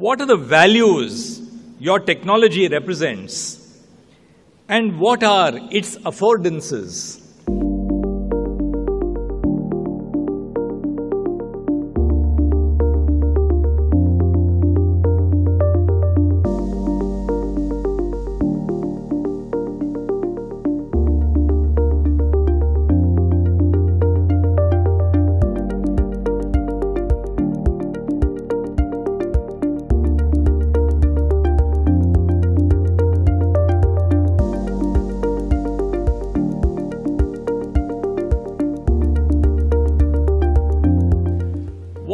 What are the values your technology represents? And what are its affordances?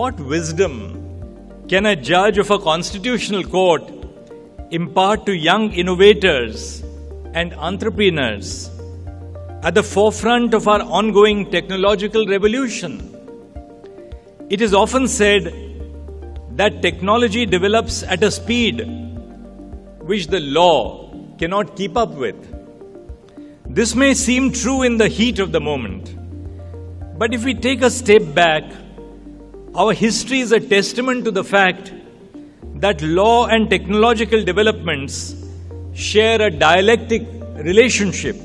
What wisdom can a judge of a constitutional court impart to young innovators and entrepreneurs at the forefront of our ongoing technological revolution? It is often said that technology develops at a speed which the law cannot keep up with. This may seem true in the heat of the moment, but if we take a step back, our history is a testament to the fact that law and technological developments share a dialectic relationship.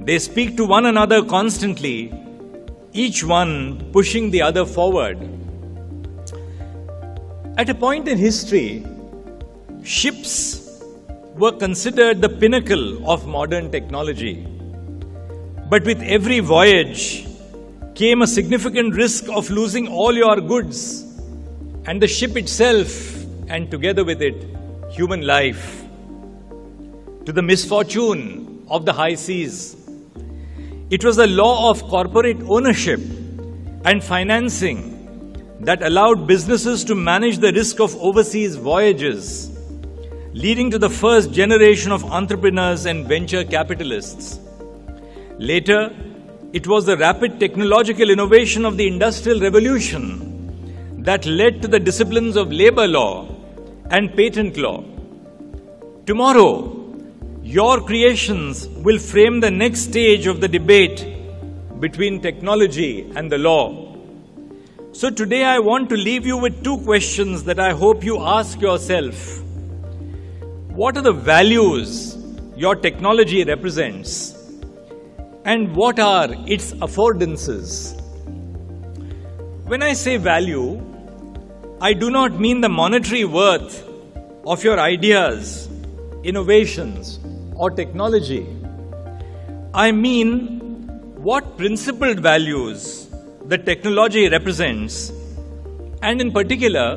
They speak to one another constantly, each one pushing the other forward. At a point in history, ships were considered the pinnacle of modern technology. But with every voyage, came a significant risk of losing all your goods and the ship itself, and together with it, human life, to the misfortune of the high seas. It was the law of corporate ownership and financing that allowed businesses to manage the risk of overseas voyages, leading to the first generation of entrepreneurs and venture capitalists. Later, it was the rapid technological innovation of the Industrial Revolution that led to the disciplines of labor law and patent law. Tomorrow, your creations will frame the next stage of the debate between technology and the law. So, today I want to leave you with two questions that I hope you ask yourself. What are the values your technology represents? And what are its affordances? When I say value, I do not mean the monetary worth of your ideas, innovations, or technology. I mean what principled values the technology represents, and in particular,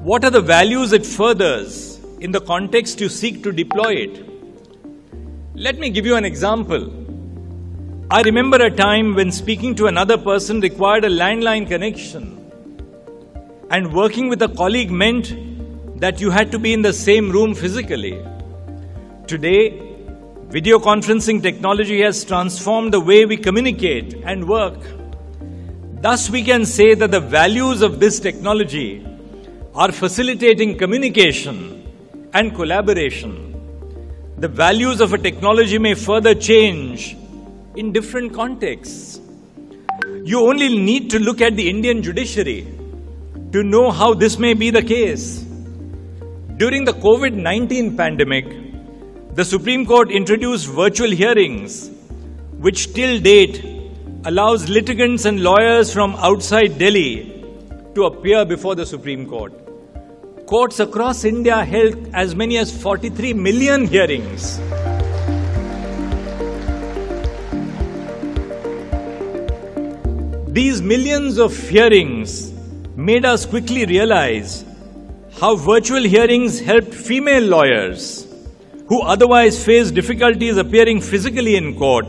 what are the values it furthers in the context you seek to deploy it. Let me give you an example. I remember a time when speaking to another person required a landline connection. And working with a colleague meant that you had to be in the same room physically. Today, video conferencing technology has transformed the way we communicate and work. Thus, we can say that the values of this technology are facilitating communication and collaboration. The values of a technology may further change in different contexts. You only need to look at the Indian judiciary to know how this may be the case. During the COVID 19 pandemic, the Supreme Court introduced virtual hearings, which till date allows litigants and lawyers from outside Delhi to appear before the Supreme Court. Courts across India held as many as 43 million hearings. These millions of hearings made us quickly realize how virtual hearings helped female lawyers who otherwise face difficulties appearing physically in court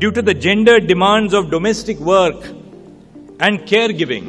due to the gender demands of domestic work and caregiving.